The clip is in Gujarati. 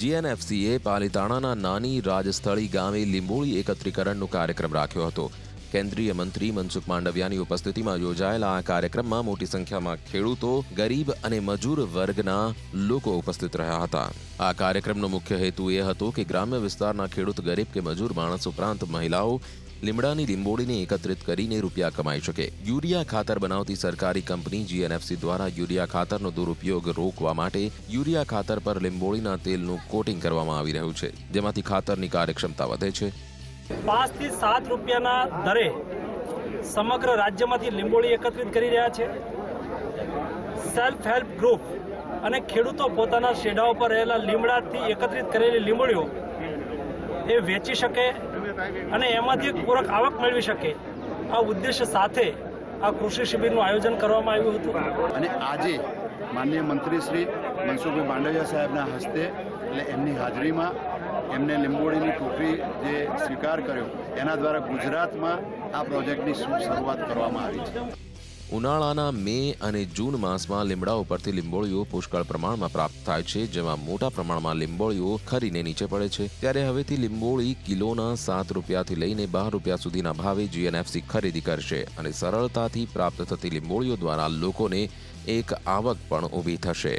જીએનએફસીએ પાલીતાણાના નાની રાજસ્થળી ગામે લીંબોળી એકત્રીકરણનો કાર્યક્રમ રાખ્યો હતો. કેન્દ્રીય મંત્રી મનસુખ માંડવિયાની ઉપસ્થિતિમાં યોજાયેલા આ કાર્યક્રમમાં મોટી સંખ્યામાં ખેડૂતો, ગરીબ અને મજૂર વર્ગના લોકો ઉપસ્થિત રહ્યા હતા. આ કાર્યક્રમનો મુખ્ય હેતુ એ હતો કે ગ્રામ્ય વિસ્તારના ખેડૂત ગરીબ કે મજૂર માણસ ઉપરાંત મહિલાઓ લીમડાની લીંબોળીને એકત્રિત કરીને રૂપિયા કમાઈ શકે. યુરિયા ખાતર બનાવતી સરકારી કંપની જીએનએફસી દ્વારા યુરિયા ખાતરનો દુરુપયોગ રોકવા માટે યુરિયા ખાતર પર લીંબોળીના તેલનું કોટિંગ કરવામાં આવી રહ્યું છે. જેમાંથી ખાતરની કાર્યક્ષમતા વધે છે પાંચથી સાત રૂપિયાના દરે સમગ્ર રાજ્યમાંથી લીંબોળી એકત્રિત કરી રહ્યા છે. સેલ્ફ હેલ્પ ગ્રુપ અને ખેડૂતો પોતાના શેડા ઉપર રહેલા લીમડાથી એકત્રિત કરેલી લીંબોળીઓ એ વેચી શકે અને એમાંથી પૂરક આવક મેળવી શકે. આ ઉદ્દેશ્ય સાથે આ કૃષિ શિબિરનું આયોજન કરવામાં આવ્યું હતું. અને આજે માનનીય મંત્રી શ્રી મનસુખભાઈ માંડવિયા સાહેબના હસ્તે એટલે એમની હાજરીમાં એમને લીંબોળીની ટોપી જે સ્વીકાર કર્યો, એના દ્વારા ગુજરાતમાં આ પ્રોજેક્ટની શરૂઆત કરવામાં આવી છે. ઉનાળાના મે અને જૂન માસમાં લીમડા ઉપરથી લીંબોળીઓ પુષ્કળ પ્રમાણમાં પ્રાપ્ત થાય છે, જેમાં મોટા પ્રમાણમાં લીંબોળીઓ ખરીને નીચે પડે છે. ત્યારે હવેથી લીંબોળી કિલોના સાત રૂપિયાથી લઈને બાર રૂપિયા સુધીના ભાવે જીએનએફસી ખરીદી કરશે અને સરળતાથી પ્રાપ્ત થતી લીંબોળીઓ દ્વારા લોકોને એક આવક પણ ઊભી થશે.